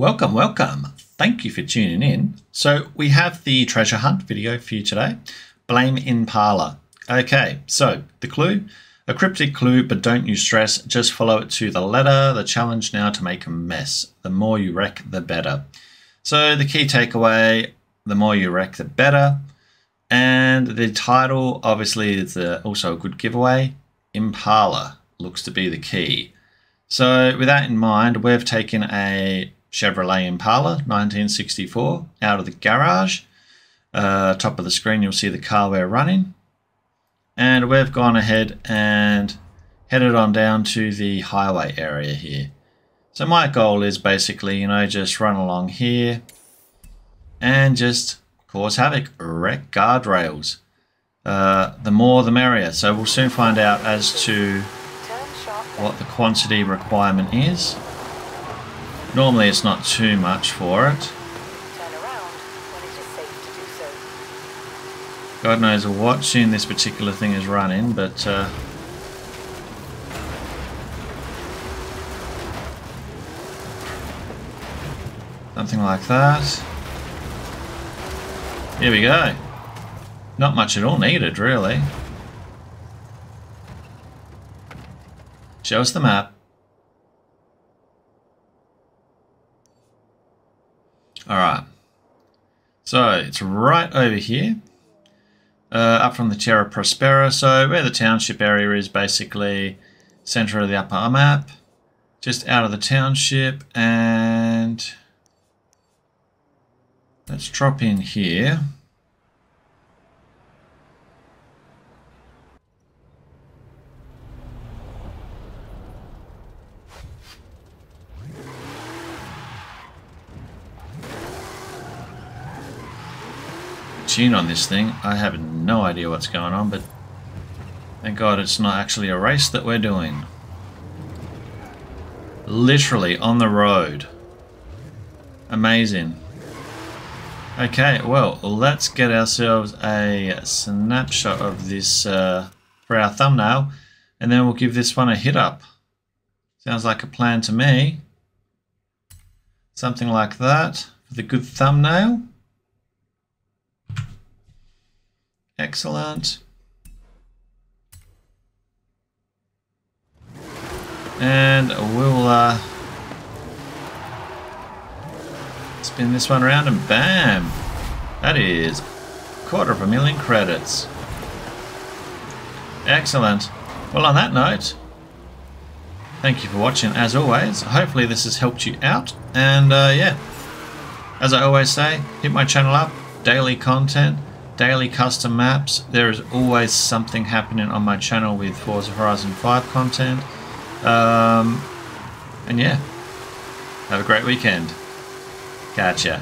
Welcome, welcome. Thank you for tuning in. So we have the treasure hunt video for you today. Blame Impala. Okay, so the clue, a cryptic clue, but don't you stress, just follow it to the letter. The challenge now to make a mess. The more you wreck, the better. So the key takeaway, the more you wreck, the better. And the title, obviously, is uh, also a good giveaway. Impala looks to be the key. So with that in mind, we've taken a Chevrolet Impala 1964 out of the garage. Uh, top of the screen, you'll see the car we're running. And we've gone ahead and headed on down to the highway area here. So my goal is basically, you know, just run along here and just cause havoc, wreck guardrails. Uh, the more the merrier. So we'll soon find out as to what the quantity requirement is. Normally it's not too much for it. God knows what tune this particular thing is running, but uh, something like that. Here we go. Not much at all needed, really. Show us the map. Alright. So, it's right over here. Uh, up from the Tierra Prospera. So, where the township area is basically center of the upper map. Just out of the township and... Let's drop in here. Tune on this thing. I have no idea what's going on, but thank God it's not actually a race that we're doing. Literally on the road. Amazing. Okay, well, let's get ourselves a snapshot of this uh, for our thumbnail, and then we'll give this one a hit up. Sounds like a plan to me. Something like that for the good thumbnail. Excellent. And we'll uh, spin this one around and bam! That is quarter of a million credits. Excellent. Well, on that note, thank you for watching as always. Hopefully this has helped you out. And uh, yeah, as I always say, hit my channel up, daily content daily custom maps. There is always something happening on my channel with Forza Horizon 5 content. Um, and yeah, have a great weekend. Catch ya.